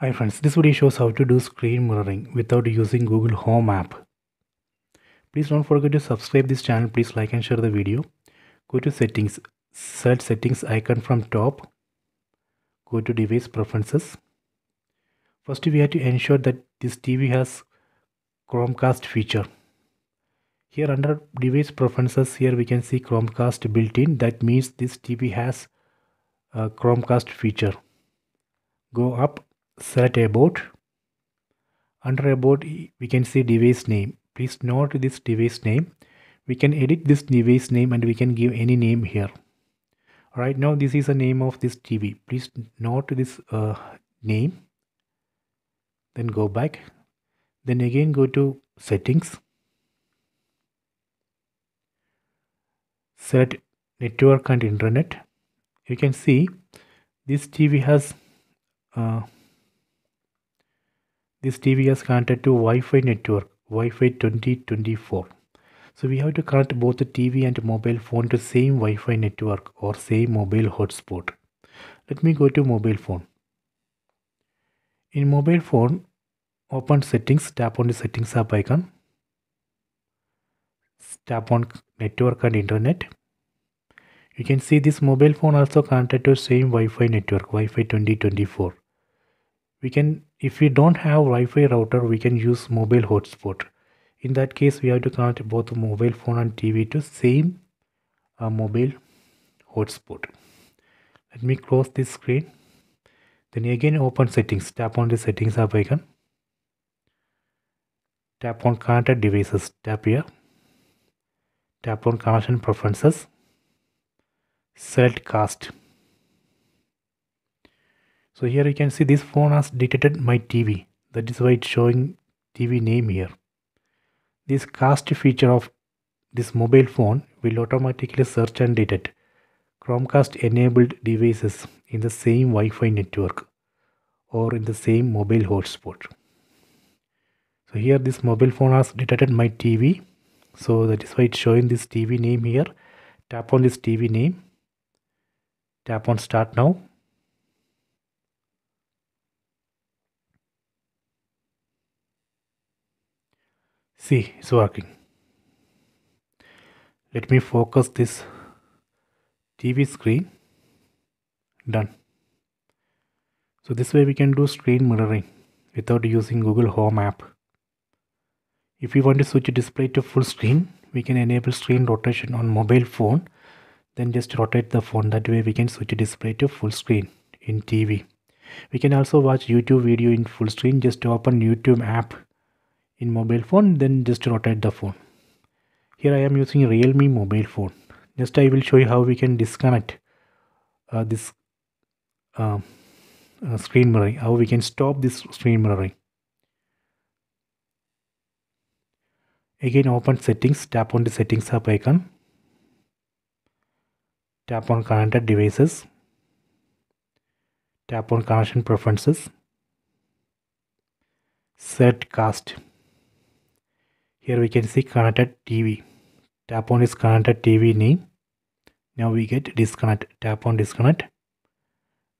Hi friends, this video shows how to do screen mirroring without using Google Home app. Please don't forget to subscribe this channel. Please like and share the video. Go to settings, search settings icon from top. Go to device preferences. First we have to ensure that this TV has Chromecast feature. Here under device preferences here we can see Chromecast built in. That means this TV has a Chromecast feature. Go up select about under a about we can see device name. Please note this device name. We can edit this device name and we can give any name here. Right now this is the name of this TV please note this uh, name. Then go back. Then again go to settings. Set network and internet. You can see this TV has uh, this TV is connected to Wi-Fi network, Wi-Fi 2024. So we have to connect both the TV and mobile phone to same Wi-Fi network or same mobile hotspot. Let me go to mobile phone. In mobile phone, open settings, tap on the settings app icon. Tap on network and internet. You can see this mobile phone also connected to same Wi-Fi network, Wi-Fi 2024 we can if we don't have Wi-Fi router we can use mobile hotspot. In that case we have to connect both mobile phone and TV to same uh, mobile hotspot. Let me close this screen. Then again open settings. Tap on the settings app icon. Tap on connected devices. Tap here. Tap on connection preferences. Select cast so here you can see this phone has detected my TV. That is why it's showing TV name here. This cast feature of this mobile phone will automatically search and detect Chromecast enabled devices in the same Wi-Fi network or in the same mobile hotspot. So here this mobile phone has detected my TV. So that is why it's showing this TV name here. Tap on this TV name. Tap on start now see it's working. Let me focus this TV screen. Done. So this way we can do screen mirroring without using Google Home app. If we want to switch a display to full screen we can enable screen rotation on mobile phone then just rotate the phone. That way we can switch a display to full screen in TV we can also watch YouTube video in full screen. Just open YouTube app in mobile phone then just rotate the phone. Here I am using Realme mobile phone. Just I will show you how we can disconnect uh, this uh, uh, screen mirroring how we can stop this screen mirroring. Again open settings tap on the settings app icon. Tap on connected devices. Tap on connection preferences. Set cast here we can see connected TV tap on this connected TV name. Now we get disconnect. Tap on disconnect.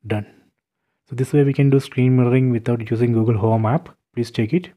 Done. So this way we can do screen mirroring without using Google Home app. Please check it